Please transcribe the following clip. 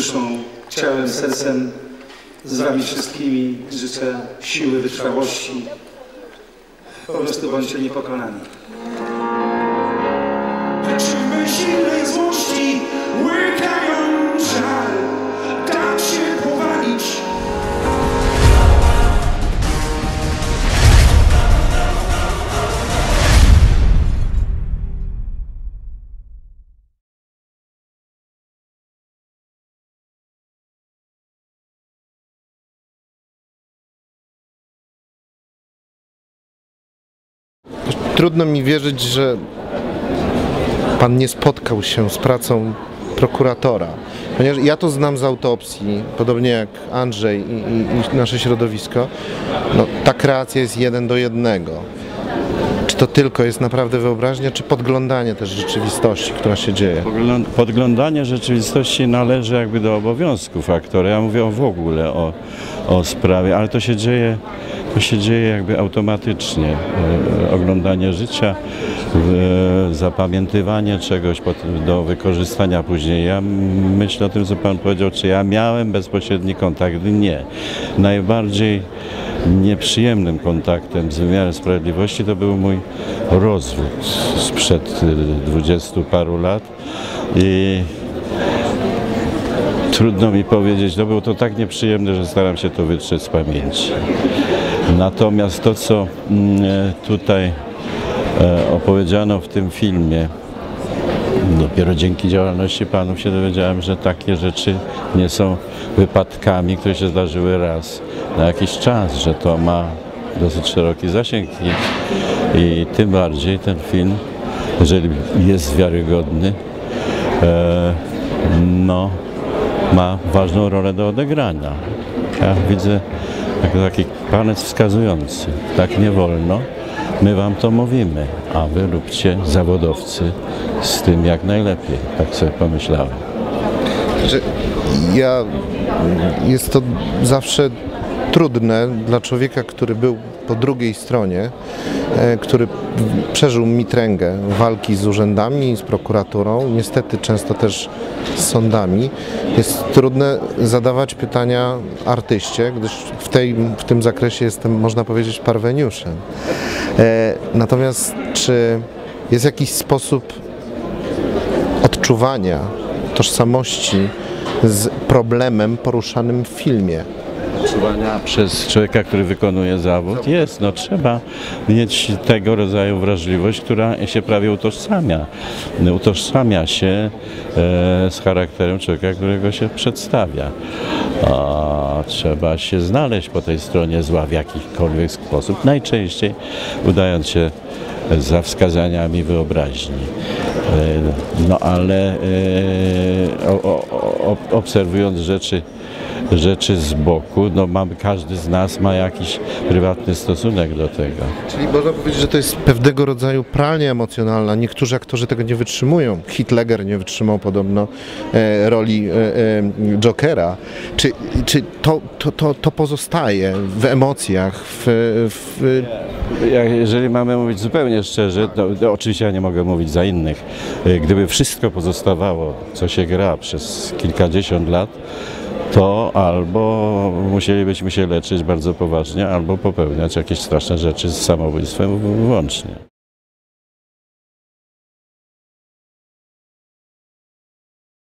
duszą, ciałem, sercem, z Wami wszystkimi. Życzę siły, wytrwałości. Po prostu bądźcie niepokonani. Trudno mi wierzyć, że pan nie spotkał się z pracą prokuratora. Ponieważ ja to znam z autopsji, podobnie jak Andrzej i, i, i nasze środowisko. No, ta kreacja jest jeden do jednego. Czy to tylko jest naprawdę wyobraźnia, czy podglądanie też rzeczywistości, która się dzieje? Podglądanie rzeczywistości należy jakby do obowiązków aktora. Ja mówię w ogóle o, o sprawie, ale to się dzieje, to się dzieje jakby automatycznie. E, oglądanie życia, e, zapamiętywanie czegoś do wykorzystania później. Ja myślę o tym, co Pan powiedział, czy ja miałem bezpośredni kontakt? Nie. Najbardziej nieprzyjemnym kontaktem z wymiarem sprawiedliwości to był mój rozwód sprzed y, dwudziestu paru lat i trudno mi powiedzieć, no było to tak nieprzyjemne, że staram się to wytrzeć z pamięci. Natomiast to, co mm, e, tutaj e, opowiedziano w tym filmie, Dopiero dzięki działalności panów się dowiedziałem, że takie rzeczy nie są wypadkami, które się zdarzyły raz na jakiś czas, że to ma dosyć szeroki zasięg i, i tym bardziej ten film, jeżeli jest wiarygodny, e, no, ma ważną rolę do odegrania. Ja widzę jako taki palec wskazujący, tak nie wolno. My wam to mówimy, a wy róbcie zawodowcy z tym jak najlepiej. Tak sobie pomyślałem. że ja jest to zawsze trudne dla człowieka, który był po drugiej stronie, e, który przeżył mitręgę walki z urzędami, z prokuraturą, niestety często też z sądami. Jest trudne zadawać pytania artyście, gdyż w, tej, w tym zakresie jestem, można powiedzieć, parweniuszem. E, Natomiast czy jest jakiś sposób odczuwania tożsamości z problemem poruszanym w filmie. Przez człowieka, który wykonuje zawód jest, no trzeba mieć tego rodzaju wrażliwość, która się prawie utożsamia. Utożsamia się e, z charakterem człowieka, którego się przedstawia. A trzeba się znaleźć po tej stronie zła w jakikolwiek sposób, najczęściej udając się za wskazaniami wyobraźni. E, No ale e, obserwując rzeczy, rzeczy z boku, no mamy, każdy z nas ma jakiś prywatny stosunek do tego. Czyli można powiedzieć, że to jest pewnego rodzaju pralnia emocjonalna. Niektórzy aktorzy tego nie wytrzymują. Hitler nie wytrzymał podobno e, roli e, e, Jokera. Czy, czy to, to, to, to pozostaje w emocjach, w, w jeżeli mamy mówić zupełnie szczerze, to, to oczywiście ja nie mogę mówić za innych. E, Gdyby wszystko pozostawało, co się gra przez kilkadziesiąt lat, to albo musielibyśmy się leczyć bardzo poważnie, albo popełniać jakieś straszne rzeczy z samobójstwem włącznie.